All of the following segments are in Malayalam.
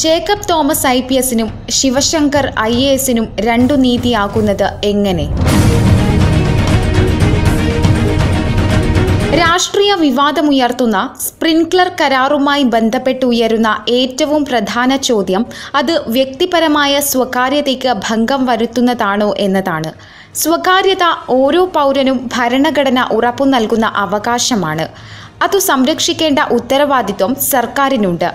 ജേക്കബ് തോമസ് ഐ പി എസിനും ശിവശങ്കർ ഐ എ എസിനും രണ്ടു നീതിയാകുന്നത് എങ്ങനെ? രാഷ്ട്രീയ വിവാദമുയർത്തുന്ന സ്പ്രിൻക്ലർ കരാറുമായി ബന്ധപ്പെട്ട് ഉയരുന്ന ഏറ്റവും പ്രധാന ചോദ്യം അത് വ്യക്തിപരമായ സ്വകാര്യതയ്ക്ക് ഭംഗം വരുത്തുന്നതാണോ എന്നതാണ്. സ്വകാര്യത ഓരോ പൗരനും ഭരണഘടന ഉറപ്പു നൽകുന്ന അവകാശമാണ്. അത് സംരക്ഷിക്കേണ്ട ഉത്തരവാദിത്വം സർക്കാരിനുണ്ട്.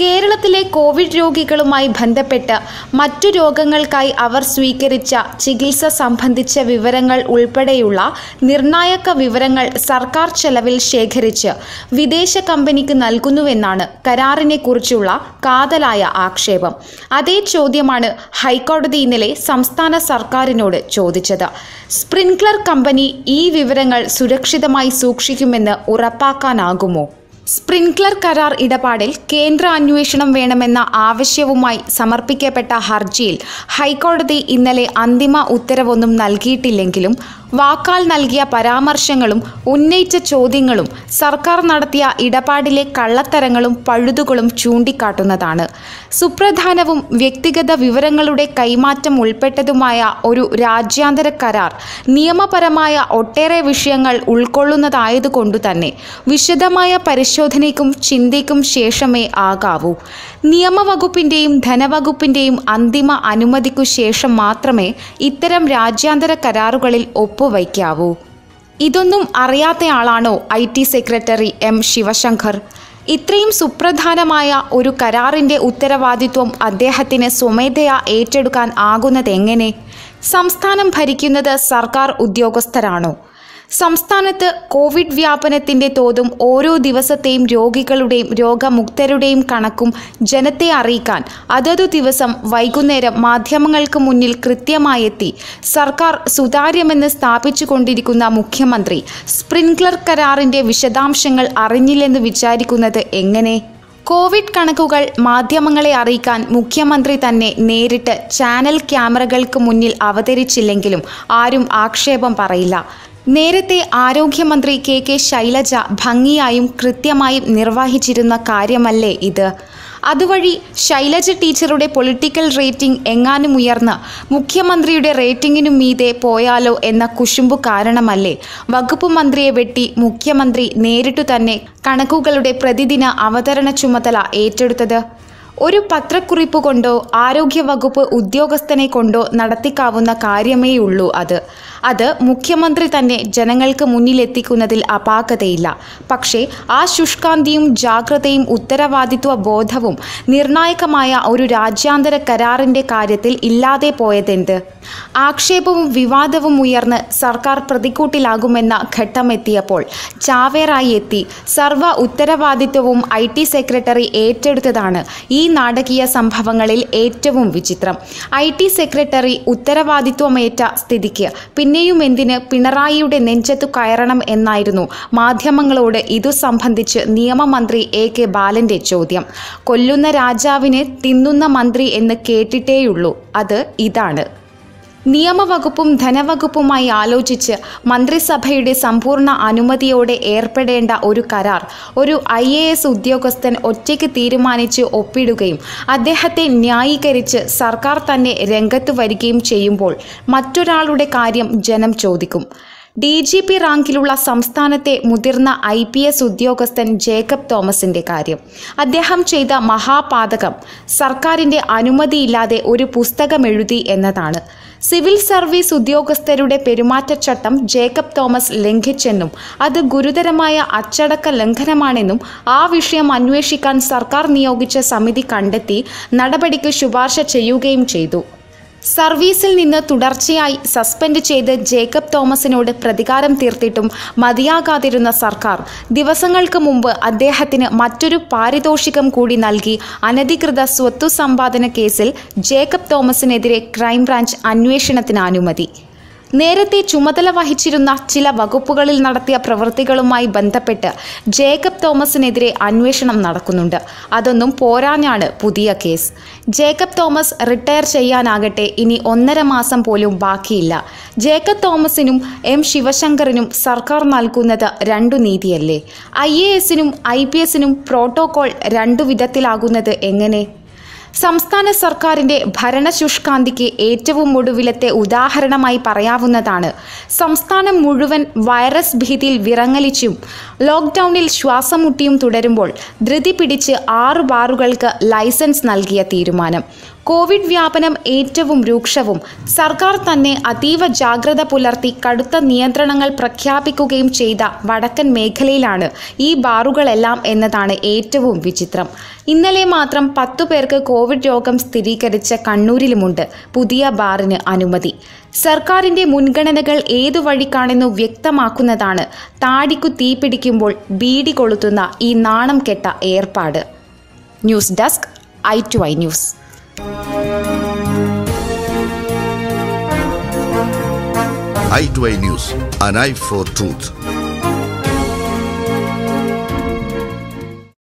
കേരളത്തിലെ കോവിഡ് രോഗികളുമായി ബന്ധപ്പെട്ട് മറ്റു രോഗങ്ങൾക്കായി അവർ സ്വീകരിച്ച ചികിത്സ സംബന്ധിച്ച വിവരങ്ങൾ ഉൾപ്പെടെയുള്ള നിർണായക വിവരങ്ങൾ സർക്കാർ ചെലവിൽ ശേഖരിച്ച് വിദേശ കമ്പനിക്ക് നൽകുന്നുവെന്നാണ് കരാറിനെക്കുറിച്ചുള്ള കാതലായ ആക്ഷേപം. അതേ ചോദ്യമാണ് ഹൈക്കോടതി ഇന്നലെ സംസ്ഥാന സർക്കാരിനോട് ചോദിച്ചത്. സ്പ്രിൻക്ലർ കമ്പനി ഈ വിവരങ്ങൾ സുരക്ഷിതമായി സൂക്ഷിക്കുമെന്ന് ഉറപ്പാക്കാനാകുമോ? സ്പ്രിൻക്ലർ കരാർ ഇടപാടിൽ കേന്ദ്ര അന്വേഷണം വേണമെന്ന ആവശ്യവുമായി സമർപ്പിക്കപ്പെട്ട ഹർജിയിൽ ഹൈക്കോടതി ഇന്നലെ അന്തിമ ഉത്തരവൊന്നും നൽകിയിട്ടില്ലെങ്കിലും വാക്കാൽ നൽകിയ പരാമർശങ്ങളും ഉന്നയിച്ച ചോദ്യങ്ങളും സർക്കാർ നടത്തിയ ഇടപാടിലെ കള്ളത്തരങ്ങളും പഴുതുകളും ചൂണ്ടിക്കാട്ടുന്നതാണ്. സുപ്രധാനവും വ്യക്തിഗത വിവരങ്ങളുടെ കൈമാറ്റം ഉൾപ്പെട്ടതുമായ ഒരു രാജ്യാന്തര കരാർ നിയമപരമായ ഒട്ടേറെ വിഷയങ്ങൾ ഉൾക്കൊള്ളുന്നതായതുകൊണ്ടു തന്നെ വിശദമായ പരിശോധനയ്ക്കും ചിന്തയ്ക്കും ശേഷമേ ആകാവൂ. നിയമവകുപ്പിന്റെയും ധനവകുപ്പിന്റെയും അന്തിമ അനുമതിക്കു ശേഷം മാത്രമേ ഇത്തരം രാജ്യാന്തര കരാറുകളിൽ ഒപ്പുവയ്ക്കാവൂ. ഇതൊന്നും അറിയാത്തയാളാണോ I T secretary M Sivasankar? ഇത്രയും സുപ്രധാനമായ ഒരു കരാറിന്റെ ഉത്തരവാദിത്വം അദ്ദേഹത്തിന് സ്വമേധയാ ഏറ്റെടുക്കാൻ ആകുന്നതെങ്ങനെ? സംസ്ഥാനം ഭരിക്കുന്നത് സർക്കാർ ഉദ്യോഗസ്ഥരാണോ? സംസ്ഥാനത്ത് കോവിഡ് വ്യാപനത്തിന്റെ തോതും ഓരോ ദിവസത്തെയും രോഗികളുടെയും രോഗമുക്തരുടെയും കണക്കും ജനത്തെ അറിയിക്കാൻ അതതു ദിവസം വൈകുന്നേരം മാധ്യമങ്ങൾക്ക് മുന്നിൽ കൃത്യമായെത്തി. സർക്കാർ സുതാര്യമെന്ന് സ്ഥാപിച്ചുകൊണ്ടിരിക്കുന്ന മുഖ്യമന്ത്രി സ്പ്രിൻക്ലർ കരാറിന്റെ വിശദാംശങ്ങൾ അറിഞ്ഞില്ലെന്ന് വിചാരിക്കുന്നത് എങ്ങനെ? കോവിഡ് കണക്കുകൾ മാധ്യമങ്ങളെ അറിയിക്കാൻ മുഖ്യമന്ത്രി തന്നെ നേരിട്ട് ചാനൽ ക്യാമറകൾക്ക് മുന്നിൽ അവതരിച്ചില്ലെങ്കിലും ആരും ആക്ഷേപം പറയില്ല. നേരത്തെ ആരോഗ്യമന്ത്രി കെ കെ ശൈലജ ഭംഗിയായും കൃത്യമായും നിർവഹിച്ചിരുന്ന കാര്യമല്ലേ ഇത്? അതുവഴി ശൈലജ ടീച്ചറുടെ പൊളിറ്റിക്കൽ റേറ്റിംഗ് എങ്ങാനും ഉയർന്ന് മുഖ്യമന്ത്രിയുടെ റേറ്റിംഗിനും മീതെ പോയാലോ എന്ന കുശുമ്പു കാരണമല്ലേ? വകുപ്പ് മന്ത്രിയെ വെട്ടി മുഖ്യമന്ത്രി നേരിട്ടു തന്നെ കണക്കുകളുടെ പ്രതിദിന അവതരണ ചുമതല ഏറ്റെടുത്തത്? ഒരു പത്രക്കുറിപ്പ് കൊണ്ടോ ആരോഗ്യവകുപ്പ് ഉദ്യോഗസ്ഥനെ കൊണ്ടോ നടത്തിക്കാവുന്ന കാര്യമേയുള്ളൂ അത്. അത് മുഖ്യമന്ത്രി തന്നെ ജനങ്ങൾക്ക് മുന്നിലെത്തിക്കുന്നതിൽ അപാകതയില്ല. പക്ഷേ ആ ശുഷ്കാന്തിയും ജാഗ്രതയും ഉത്തരവാദിത്വ ബോധവും നിർണായകമായ ഒരു രാജ്യാന്തര കരാറിന്റെ കാര്യത്തിൽ ഇല്ലാതെ പോയതെന്ത്? ആക്ഷേപവും വിവാദവും ഉയർന്ന് സർക്കാർ പ്രതിക്കൂട്ടിലാകുമെന്ന ഘട്ടമെത്തിയപ്പോൾ ചാവേറായി എത്തി. സർവ ഉത്തരവാദിത്വവും ഐ ടി സെക്രട്ടറി ഏറ്റെടുത്തതാണ് ഈ നാടകീയ സംഭവങ്ങളിൽ ഏറ്റവും വിചിത്രം. ഐ ടി സെക്രട്ടറി ഉത്തരവാദിത്വമേറ്റ സ്ഥിതിക്ക് പിന്നെയും എന്തിന് പിണറായിയുടെ നെഞ്ചത്തു കയറണം എന്നായിരുന്നു മാധ്യമങ്ങളോട് ഇതു സംബന്ധിച്ച് നിയമമന്ത്രി എ കെ ബാലന്റെ ചോദ്യം. കൊല്ലുന്ന രാജാവിനെ തിന്നുന്ന മന്ത്രി എന്ന് കേട്ടിട്ടേയുള്ളൂ. അത് ഇതാണ്. നിയമവകുപ്പും ധനവകുപ്പുമായി ആലോചിച്ച് മന്ത്രിസഭയുടെ സമ്പൂർണ അനുമതിയോടെ ഏർപ്പെടേണ്ട ഒരു കരാർ ഒരു ഐ എ എസ് ഉദ്യോഗസ്ഥൻ ഒറ്റയ്ക്ക് തീരുമാനിച്ച് ഒപ്പിടുകയും അദ്ദേഹത്തെ ന്യായീകരിച്ച് സർക്കാർ തന്നെ രംഗത്ത് വരികയും ചെയ്യുമ്പോൾ മറ്റൊരാളുടെ കാര്യം ജനം ചോദിക്കും. ഡി ജി പി റാങ്കിലുള്ള സംസ്ഥാനത്തെ മുതിർന്ന ഐ പി എസ് ഉദ്യോഗസ്ഥൻ ജേക്കബ് തോമസിന്റെ കാര്യം. അദ്ദേഹം ചെയ്ത മഹാപാതകം സർക്കാരിന്റെ അനുമതിയില്ലാതെ ഒരു പുസ്തകം എഴുതി എന്നതാണ്. സിവിൽ സർവീസ് ഉദ്യോഗസ്ഥരുടെ പെരുമാറ്റച്ചട്ടം ജേക്കബ് തോമസ് ലംഘിച്ചെന്നും അത് ഗുരുതരമായ അച്ചടക്ക ലംഘനമാണെന്നും ആ വിഷയം അന്വേഷിക്കാൻ സർക്കാർ നിയോഗിച്ച സമിതി കണ്ടെത്തി നടപടിക്ക് ശുപാർശ ചെയ്യുകയും ചെയ്തു. സർവീസിൽ നിന്ന് തുടർച്ചയായി സസ്പെൻഡ് ചെയ്ത് ജേക്കബ് തോമസിനോട് പ്രതികാരം തീർത്തിട്ടും മതിയാകാതിരുന്ന സർക്കാർ ദിവസങ്ങൾക്ക് മുമ്പ് അദ്ദേഹത്തിന് മറ്റൊരു പാരിതോഷികം കൂടി നൽകി അനധികൃത സ്വത്തു സമ്പാദന കേസിൽ ജേക്കബ് തോമസിനെതിരെ ക്രൈംബ്രാഞ്ച് അന്വേഷണത്തിന് അനുമതി. നേരത്തെ ചുമതല വഹിച്ചിരുന്ന ചില വകുപ്പുകളിൽ നടത്തിയ പ്രവൃത്തികളുമായി ബന്ധപ്പെട്ട് ജേക്കബ് തോമസിനെതിരെ അന്വേഷണം നടക്കുന്നുണ്ട്. അതൊന്നും പോരാഞ്ഞാണ് പുതിയ കേസ്. ജേക്കബ് തോമസ് റിട്ടയർ ചെയ്യാനാകട്ടെ ഇനി ഒന്നര മാസം പോലും ബാക്കിയില്ല. ജേക്കബ് തോമസിനും എം ശിവശങ്കറിനും സർക്കാർ നൽകുന്നത് രണ്ടു നീതിയല്ലേ? ഐ എ എസിനും ഐ പി എസിനും പ്രോട്ടോകോൾ രണ്ടു വിധത്തിലാകുന്നത് എങ്ങനെ? സംസ്ഥാന സർക്കാരിന്റെ ഭരണശുഷ്കാന്തിക്ക് ഏറ്റവും ഒടുവിലത്തെ ഉദാഹരണമായി പറയാവുന്നതാണ്. സംസ്ഥാനം മുഴുവൻ വൈറസ് ഭീതിയിൽ വിറങ്ങലിച്ചും ലോക്ക്ഡൌണിൽ ശ്വാസം മുട്ടിയും തുടരുമ്പോൾ ധൃതി പിടിച്ച് ആറ് ബാറുകൾക്ക് ലൈസൻസ് നൽകിയ തീരുമാനം. കോവിഡ് വ്യാപനം ഏറ്റവും രൂക്ഷവും. സർക്കാർ തന്നെ അതീവ ജാഗ്രത പുലർത്തി കടുത്ത നിയന്ത്രണങ്ങൾ പ്രഖ്യാപിക്കുകയും ചെയ്ത വടക്കൻ മേഖലയിലാണ് ഈ ബാറുകളെല്ലാം എന്നതാണ് ഏറ്റവും വിചിത്രം. ഇന്നലെ മാത്രം പത്തു പേർക്ക് കോവിഡ് രോഗം സ്ഥിരീകരിച്ച കണ്ണൂരിലുമുണ്ട് പുതിയ ബാറിന് അനുമതി. സർക്കാരിന്റെ മുൻഗണനകൾ ഏതു വഴിക്കാണെന്നു വ്യക്തമാക്കുന്നതാണ് താടിക്കു തീപിടിക്കുമ്പോൾ ബീഡി കൊളുത്തുന്ന ഈ നാണം കെട്ട ഏർപ്പാട്. News desk I to I news. I2i News, an eye for truth.